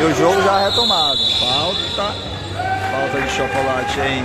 E o jogo já é retomado. Falta. Falta de chocolate hein.